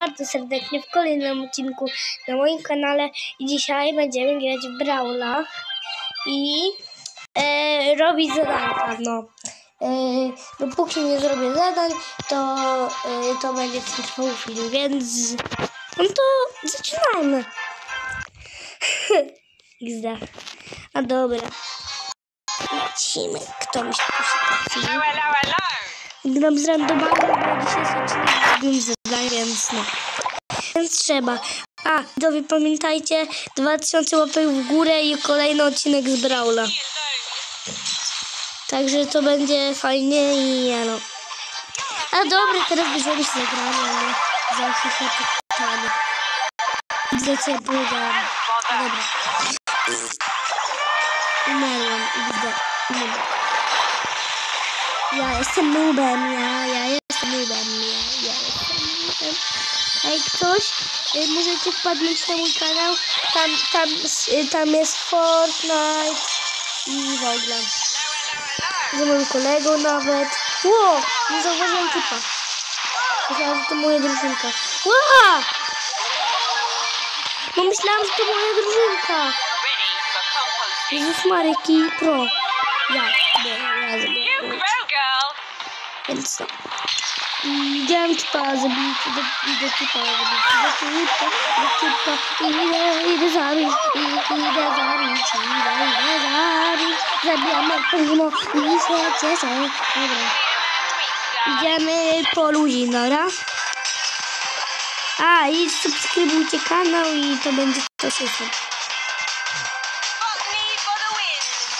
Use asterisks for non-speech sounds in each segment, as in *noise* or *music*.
bardzo serdecznie w kolejnym odcinku na moim kanale i dzisiaj będziemy grać w Brawla i e, robić zadanka, no. E, dopóki nie zrobię zadań, to, e, to będzie trwał film, więc no to zaczynajmy. *laughs* XD. A dobra. Lecimy. Kto mi się tu. Gram z randomami, bo dzisiaj zaczynam drugim zadań, więc no. Więc trzeba. A, widzowie, pamiętajcie, 2000 łapek w górę i kolejny odcinek z Brawla. Także to będzie fajnie i ja no. A dobra, teraz bierzemy się zagranie, a nie za hipotetyczne. Widzę, ja powiedziałam. Dobra. Umarłam. Umarłam. Ja jestem nubem, ja, ja jestem nubem, ja, ja jestem. Ej, ktoś, y, możecie wpadnąć na mój kanał, tam, tam, y, tam jest Fortnite i w ogóle. Z moim kolegą nawet. Ło, nie zauważyłem typa. Myślałam, że to moja drużynka. Ła! No myślałam, że to moja drużynka. Jezus Maryki Pro. Ja, bo ja go, girl. Więc co? Widziałem typa zabić, idę, idę typa zabić, idę typa, idę typa, idę, idę zabić, idę zabić, idę, idę zabić, zabijam jak późno i się cieszę. Dobra, idziemy po ludzi, dobra? A, i subskrybujcie kanał i to będzie to win.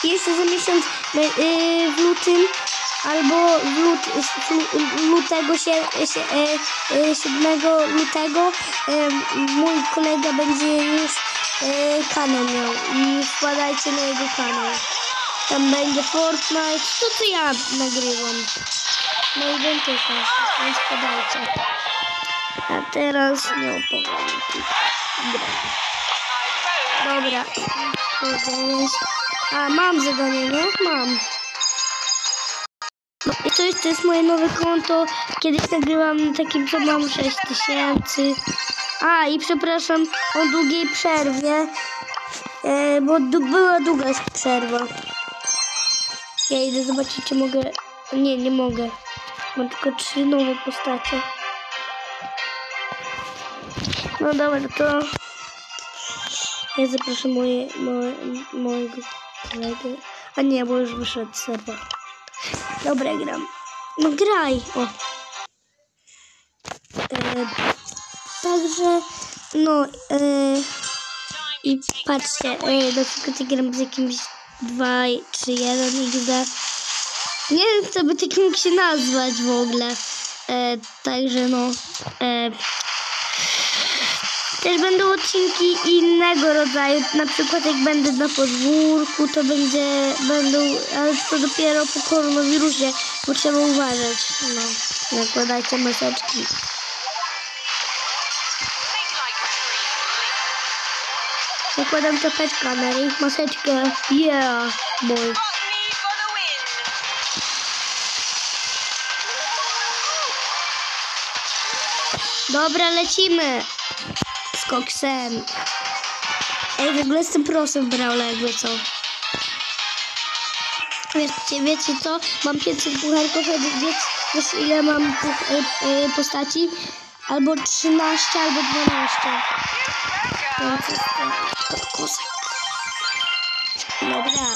Jeszcze za miesiąc be- y, w lutym albo lut, lutego się, się, e, e, 7 lutego e, mój kolega będzie już e, kanał miał i wpadajcie na jego kanał. Tam będzie Fortnite, to co ja nagrywam. No identyka, więc wpadajcie. A teraz nie opowiem. Dobra. Powiedziałeś. A, mam zadanie, nie? Mam. To jest, jest moje nowe konto. Kiedyś nagrywam na takim, co mam 6 tysięcy. A, i przepraszam o długiej przerwie, e, bo była długa przerwa. Ja idę zobaczyć, czy mogę... Nie, nie mogę. Mam tylko trzy nowe postacie. No dobra, to... Ja zapraszam moje, moje, mojego kolegę. A nie, bo już wyszedł serwa. Dobra, gram. No graj! O. E, także, no, e, i patrzcie, e, przykład ja gram z jakimś 2 czy 1 XD. Nie wiem, kto by tak mógł się nazwać w ogóle. E, także, no, e, też będą odcinki innego rodzaju, na przykład jak będę na podwórku, to będzie, będą, ale to dopiero po koronawirusie, bo trzeba uważać, no, nakładajcie maseczki. Nakładam czapeczkę na ryj, maseczkę, yeah, boy. Dobra, lecimy koksem. Ej, w ogóle jestem prosem brał jakby co. Wiecie, wiecie co? Mam 500 pucharków, wiecie, wiesz ile mam y, y, postaci? Albo 13, albo 12. Więc jestem kozak. Dobra.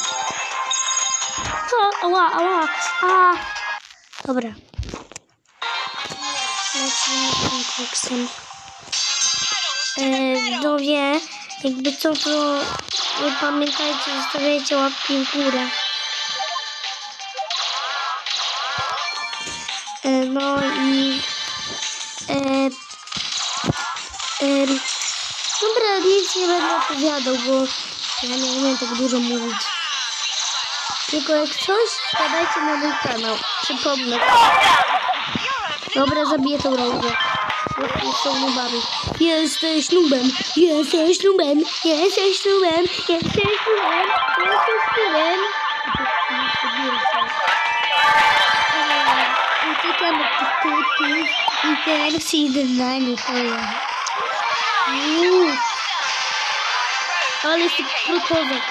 Co? Ała, ała, a. Dobra. Lecimy z tym koksem. E, widzowie, jakby co, to e, pamiętajcie, zostawiajcie łapki w górę. E, no i... E, e, dobra, nic nie będę opowiadał, bo ja nie umiem tak dużo mówić. Tylko jak coś, wpadajcie na mój kanał. Przypomnę. Dobra, zabiję tą rękę. Są nubami. Jesteś nubem, jesteś nubem, jesteś nubem, jesteś nubem, jesteś nubem. I ty tam, ty, ty, ty, I pierwszy idę na nich, ojej. Uuu, ale jest próbowek.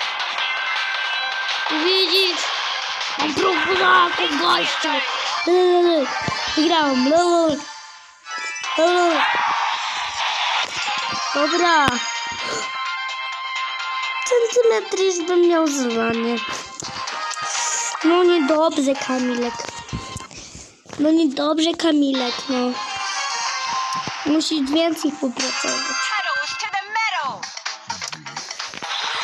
Widzisz? Mam próbowaków gościu. Lelele. Dobra. Centymetr już bym miał zadanie. No niedobrze, Kamilek. No niedobrze, Kamilek, no. Musisz więcej popracować. Pedals to the metal.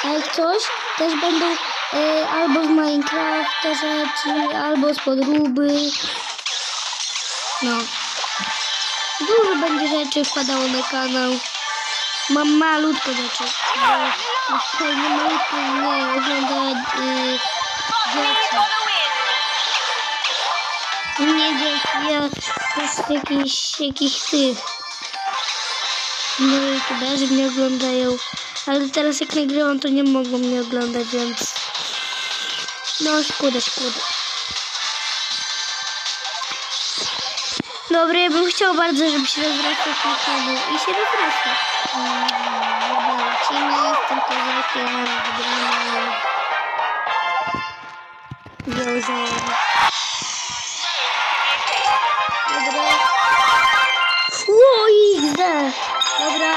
A jak coś, też będą e, albo z Minecrafta rzeczy, albo z podróby. No. Dużo będzie rzeczy wpadało na kanał. Mam malutko rzeczy. Pewnie malutko nie ogląda y, dzieci. Nie dzieci, ja też jakichś, jakichś tych. No youtuberzy mnie oglądają. Ale teraz jak nagrywam, to nie mogą mnie oglądać, więc... No szkoda, szkoda. Dobra, ja bym chciał bardzo, żeby się rozrastał ten. I się rozrasta. Mm, Dobra, lecimy z tym kozakiem, wygramy. Wiązałem. Dobra. Ło, XD. Dobra.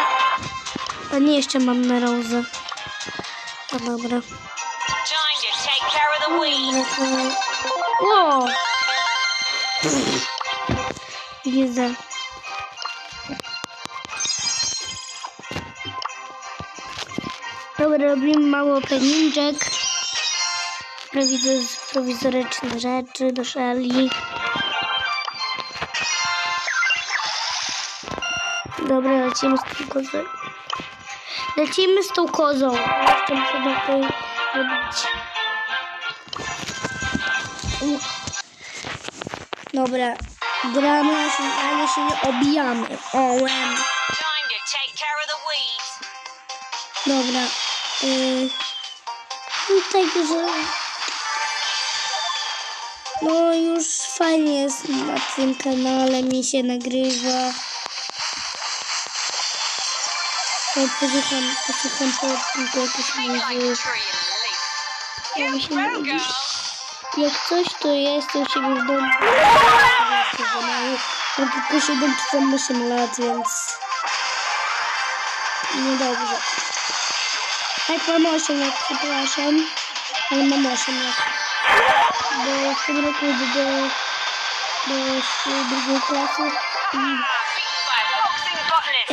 A nie, jeszcze mam na rozę. A dobra. Time to take care. XD. Dobra, robimy mały openingczek. Prowizo- Prowizoryczne rzeczy do szali. Dobra, lecimy z tą kozą. Lecimy z tą kozą. Jeszcze muszę do tej robić. Dobra, gramy, ale się nie obijamy. Ołem. Dobra. Yy, tak, że... No już fajnie jest na tym kanale, mi się nagrywa. Ja posłucham, posłucham po Like muzyk. Ja mi się. Jak coś, to ja jestem siebie w domu. Mam tylko 7 czy tam 8 lat, więc... Niedobrze. Tak, mam 8 lat, przepraszam. Ale mam 8 lat. Bo w tym roku idę do, do drugiej klasy i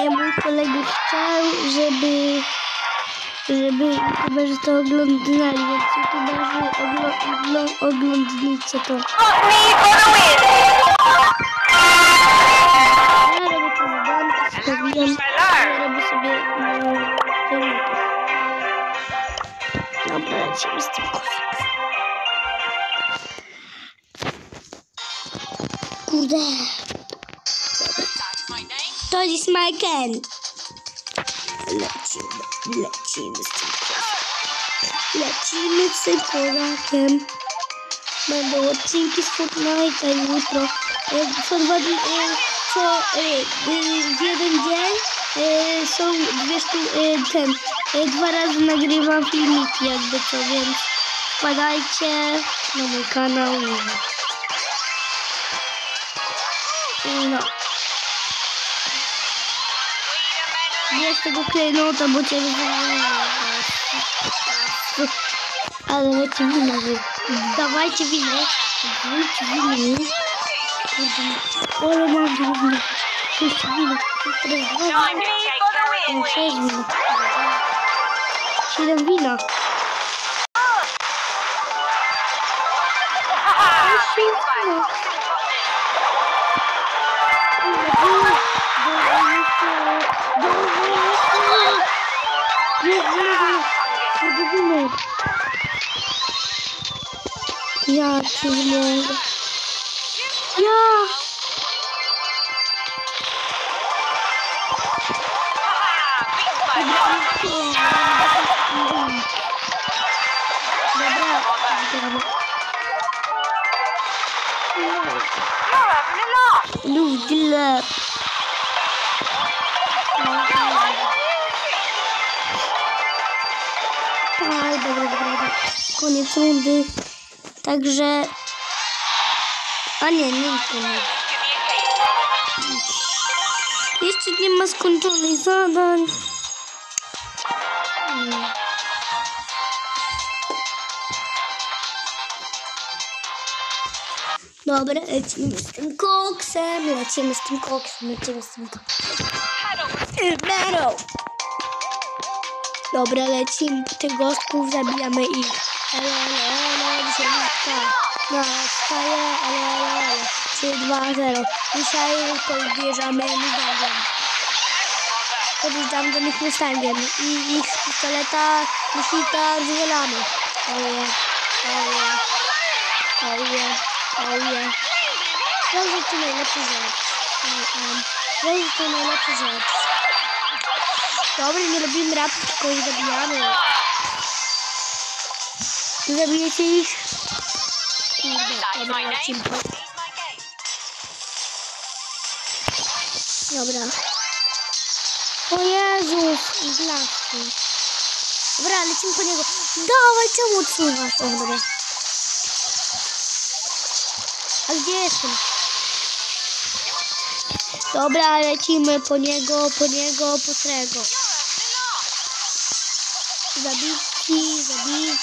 ja mój kolega chciał, żeby żeby youtuberzy to oglądali, więc youtuberzy oglo, oglo, oglądnijcie to. Ja robię to zadanko, sprawiłem, ja robię sobie filmiki. Dobra, lecimy z tym kosem. Kurde, to jest my. Lecimy, z tym kosem. Lecimy z tym kozakiem. Będą odcinki z Fortnite'a jutro. E, Co dwa dni, e, co e, w jeden dzień są dwie sztu, e, ten, dwa razy nagrywam filmiki jakby co, więc wpadajcie na mój kanał. No, Weed bierz tego klejnota, bo cię wywołuję. Ale dajcie wino, wy. Dawajcie wino. Dajcie wino. Kurde, ale mam wino. Dajcie wino. Teraz dwa Time wina. to take care of the O, weeds. sześć wina. Siedem wina. Ah, Sześć beaten Ja cię nie mogę. Ja! Ah, beaten by a boxing Także... A nie, nie koniec. Jeszcze nie ma skończonych zadań. Dobra, lecimy z tym koksem, lecimy z tym koksem, lecimy z tym koksem. Metal! Dobra, lecimy tych gostków, zabijamy ich. Ale, ale, No, wstaje, ale, ale, ale. 3, 2, 0. Dzisiaj podbierzemy Mustangiem. Podjeżdżamy do nich Mustangiem i ich z pistoleta Musita rozwalamy. Oje, oje, oje, oje. Może to najlepsza rzecz. Może to najlepsza rzecz. Dobra, nie robimy rapu, tylko ich zabijamy. Zabijecie ich? Kurde, dobra, my game. Dobra. O Jezus, blasku. Dobra, lecimy po niego. Dawaj, czemu odsuwasz? O, dobra. A gdzie jestem? Dobra, lecimy po niego, po niego, po którego. Zabitki, zabit,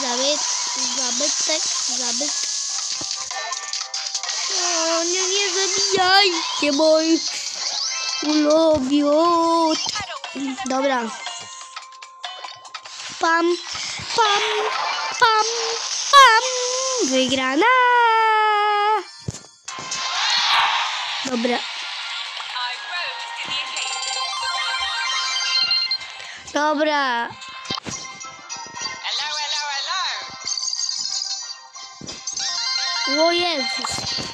zabyt, zabytek, zabyt. O, nie, nie zabijajcie moich ulobiot. Dobra. Pam, pam, pam, pam. Wygrana. Dobra. Dobra. O Jezus.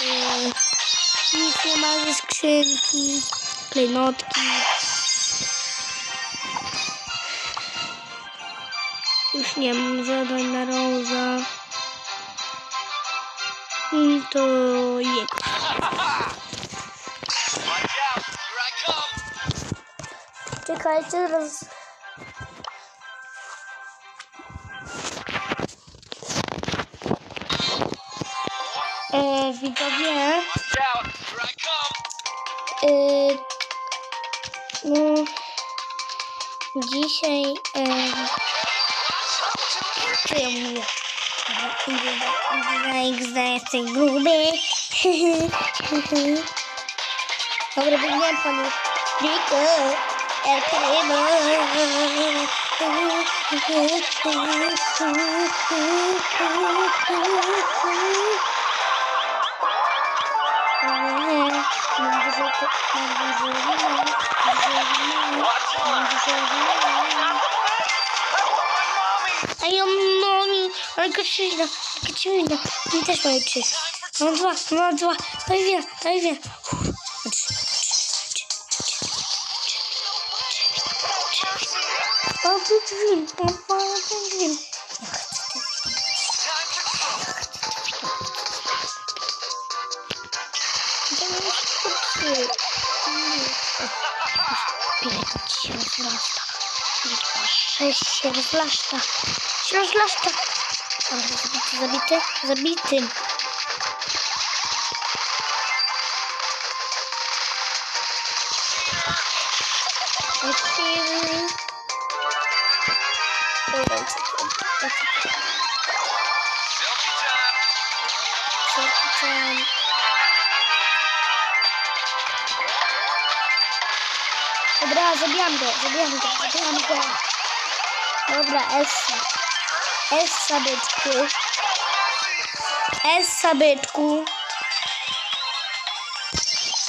Eee, Nic nie ma ze skrzynki. Klejnotki. Już nie mam zadań na roza. Mm, To jego. Czekajcie, teraz... widzowie, Watch out! Here I come! e, no, dzisiaj, e, co ja mówię? XD jesteś gruby. Dobra, biegniemy po nich. Rico, El A ja mami, ale Katrzyna, Katrzyna, mi też mają trzy. Mam dwa, mam dwa, daj wie, daj wie. Mam drzwi, mam drzwi. Pięć Sześć się rozlaszta. Się. Ale zabity, zabity, zabity. Lecimy. Dobra? Selfie time! Dobra, zabijam go, zabijam go, zabijam go. Dobra, Essa. Essa, byczku. Essa, byczku.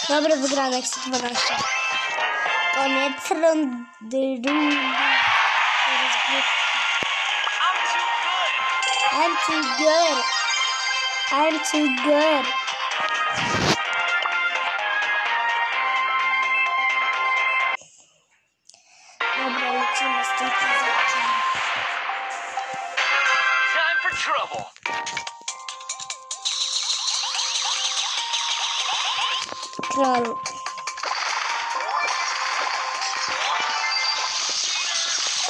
Dobra, wygrana, jak 112. Koniec rundy. I'm too good! I'm too good. I'm too good. Dobra, lecimy z tym kozakiem. trouble. Troll.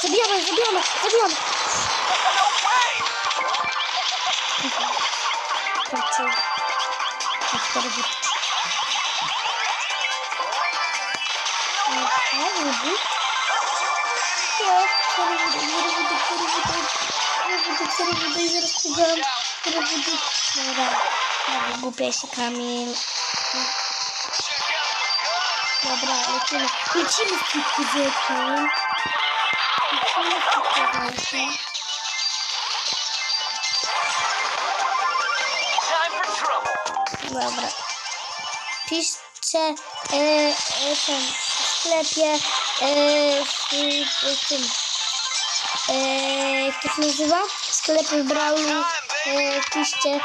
Zabijamy, zabijamy, zabijamy. No way! Patrzcie. Jak to robi. Nie, robi. Nie, i zaraz. Sorry, wodę. Dobra. Dobra, głupia się Kamil. Dobra, lecimy. Lecimy z tym kuzykiem. Lecimy z trouble. Dobra. Piszcie e, e, ten, w sklepie e, tym e, jak to się nazywa? W sklepie Braulu e, piszcie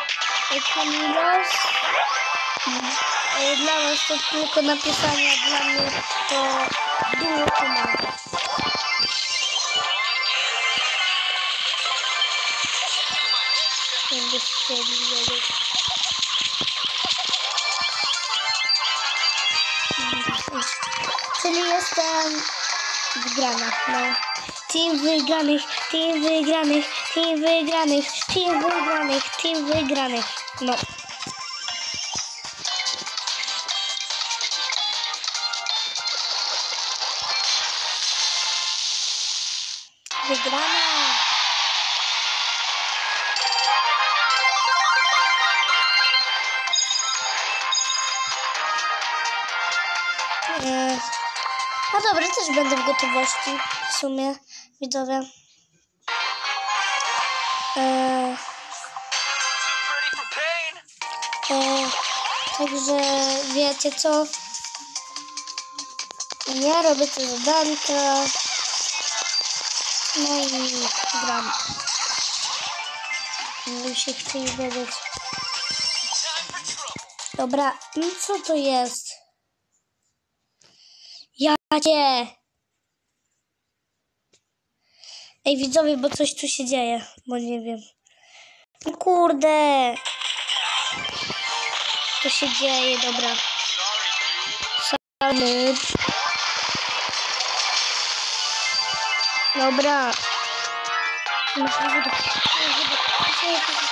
Kamilos. E, dla was to tylko napisania, dla mnie to dużo pomaga. Jestem wygrana, no. Team wygranych, team wygranych, team wygranych, team wygranych, team wygranych. No. Wygrana. No dobra, też będę w gotowości w sumie, widzowie. E, Too pretty for pain. e, także wiecie co? Ja robię te zadanka. No i gram. Nie się chcieli wiedzieć. Dobra, co to jest? Ja cię! Ej widzowie, bo coś tu się dzieje, bo nie wiem. No kurde! Co się dzieje, dobra. Sorry. Dobra. Muszę wodę. Muszę.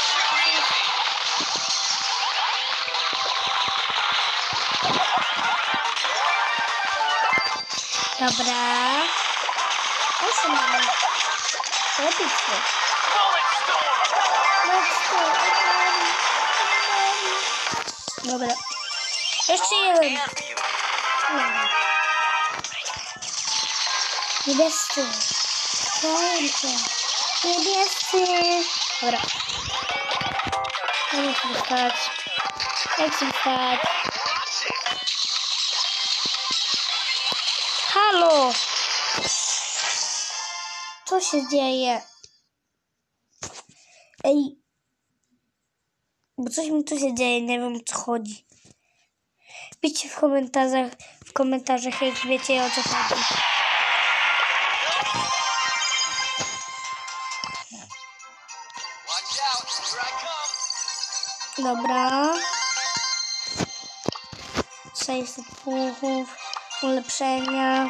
Dobra. Proszę mamy. Lepiej się. Dobra. Jeszcze jeden. Niebiescy. Kolce. Niebiescy. Dobra. Nie muszę wstać. Jak chcę wstać? Się dzieje? Ej. Bo coś mi tu się dzieje, nie wiem o co chodzi. Piszcie w komentarzach, w komentarzach jak wiecie o co chodzi. Dobra. 600 puchów, ulepszenia.